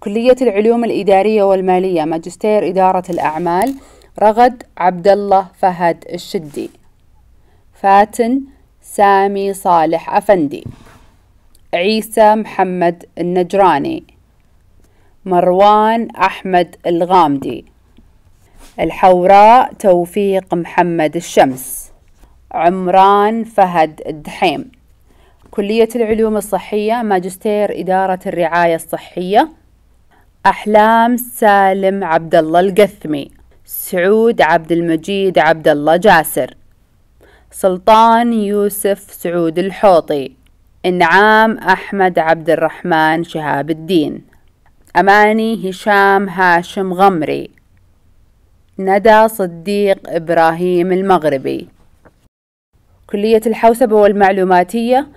كلية العلوم الإدارية والمالية ماجستير إدارة الأعمال رغد عبد الله فهد الشدي. فاتن سامي صالح أفندي. عيسى محمد النجراني. مروان أحمد الغامدي. الحوراء توفيق محمد الشمس. عمران فهد الدحيم. كلية العلوم الصحية ماجستير إدارة الرعاية الصحية. أحلام سالم عبد الله القثمي سعود عبد المجيد عبد الله جاسر سلطان يوسف سعود الحوطي إنعام أحمد عبد الرحمن شهاب الدين أماني هشام هاشم غمري ندى صديق إبراهيم المغربي. كلية الحوسبة والمعلوماتية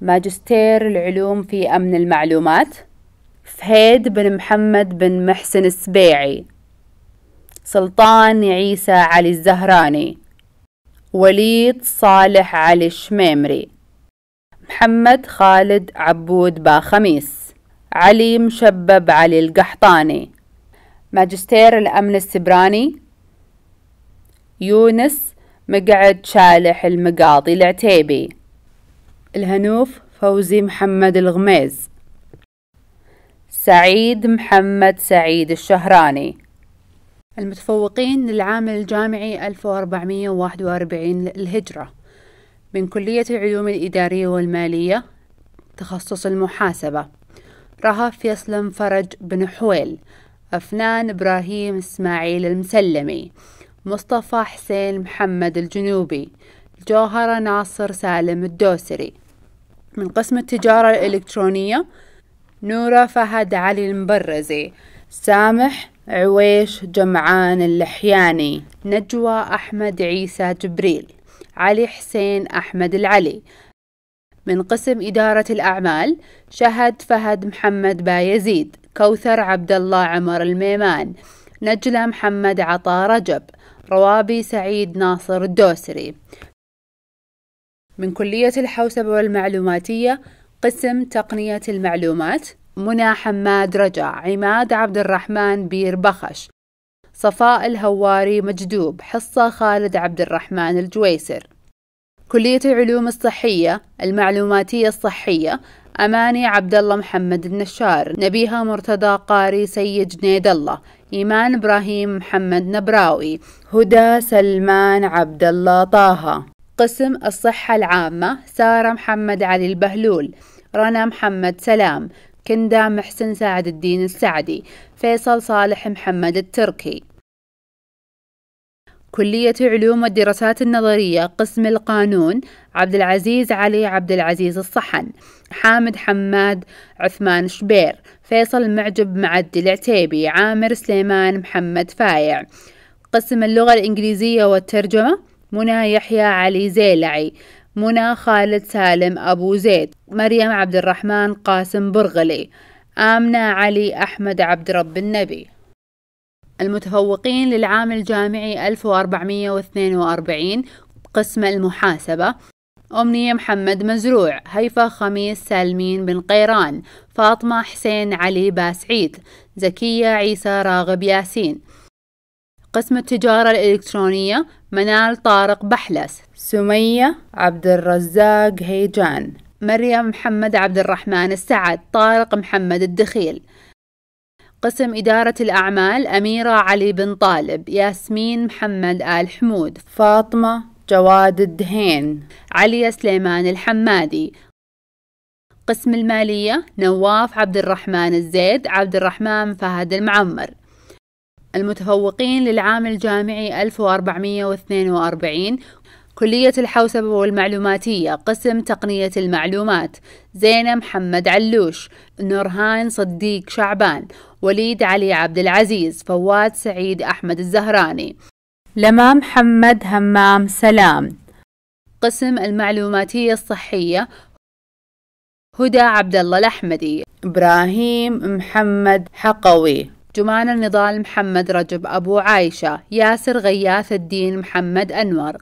ماجستير العلوم في أمن المعلومات فهيد بن محمد بن محسن السبيعي سلطان عيسى علي الزهراني وليد صالح علي الشميمري محمد خالد عبود باخميس علي مشبب علي القحطاني ماجستير الأمن السبراني يونس مقعد شالح المقاضي العتيبي الهنوف فوزي محمد الغميز. سعيد محمد سعيد الشهراني. المتفوقين للعام الجامعي 1441 للهجرة. من كلية العلوم الإدارية والمالية تخصص المحاسبة. رهف يسلم فرج بن حويل. أفنان إبراهيم إسماعيل المسلمي. مصطفى حسين محمد الجنوبي. جوهرة ناصر سالم الدوسري. من قسم التجارة الإلكترونية نورة فهد علي المبرزي سامح عويش جمعان اللحياني نجوى أحمد عيسى جبريل علي حسين أحمد العلي. من قسم إدارة الأعمال شهد فهد محمد بايزيد كوثر عبد الله عمر الميمان نجلة محمد عطا رجب روابي سعيد ناصر الدوسري. من كلية الحوسبة والمعلوماتية قسم تقنية المعلومات منى حماد رجع عماد عبد الرحمن بير بخش صفاء الهواري مجدوب حصة خالد عبد الرحمن الجويسر. كلية العلوم الصحية المعلوماتية الصحية أماني عبد الله محمد النشار نبيها مرتضى قاري سيد جنيد الله إيمان إبراهيم محمد نبراوي هدى سلمان عبد الله طه. قسم الصحة العامة سارة محمد علي البهلول رنا محمد سلام كندا محسن سعد الدين السعدي فيصل صالح محمد التركي. كلية علوم والدراسات النظرية قسم القانون عبد العزيز علي عبد العزيز الصحن حامد حماد عثمان شبير فيصل معجب معدي العتيبي عامر سليمان محمد فايع. قسم اللغة الإنجليزية والترجمة منى يحيى علي زيلعي. منى خالد سالم أبو زيد مريم عبد الرحمن قاسم برغلي آمنة علي أحمد عبد رب النبي. المتفوقين للعام الجامعي 1442 قسم المحاسبة. أمنية محمد مزروع هيفا خميس سالمين بن قيران فاطمة حسين علي باسعيد زكية عيسى راغب ياسين. قسم التجارة الإلكترونية منال طارق بحلس سمية عبد الرزاق هيجان. مريم محمد عبد الرحمن السعد طارق محمد الدخيل. قسم إدارة الأعمال أميرة علي بن طالب ياسمين محمد آل حمود. فاطمة جواد الدهين. علي سليمان الحمادي. قسم المالية نواف عبد الرحمن الزيد عبد الرحمن فهد المعمر. المتفوقين للعام الجامعي 1442 كلية الحوسبة والمعلوماتية قسم تقنية المعلومات زينة محمد علوش نورهان صديق شعبان وليد علي عبد العزيز فواد سعيد أحمد الزهراني. لما محمد همام سلام. قسم المعلوماتية الصحية هدى عبد الله الأحمدي. إبراهيم محمد حقوي. جمان النضال محمد رجب أبو عايشة ياسر غياث الدين محمد أنور.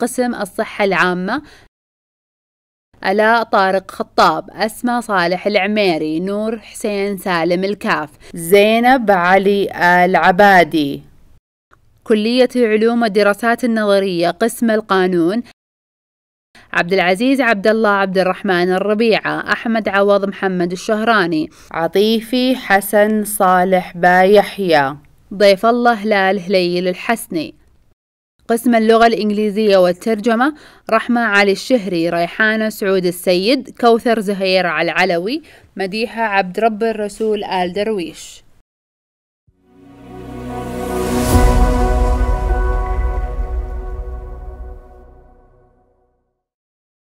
قسم الصحة العامة ألاء طارق خطاب أسماء صالح العميري نور حسين سالم الكاف زينب علي العبادي. كلية العلوم والدراسات النظرية قسم القانون عبد العزيز عبد الله عبد الرحمن الربيعة أحمد عوض محمد الشهراني عطيفي حسن صالح بايحيى. ضيف الله هلال هليل الحسني. قسم اللغة الإنجليزية والترجمة رحمة علي الشهري ريحانة سعود السيد كوثر زهير العلوي مديحة عبد رب الرسول آل درويش.